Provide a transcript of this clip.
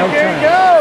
no time.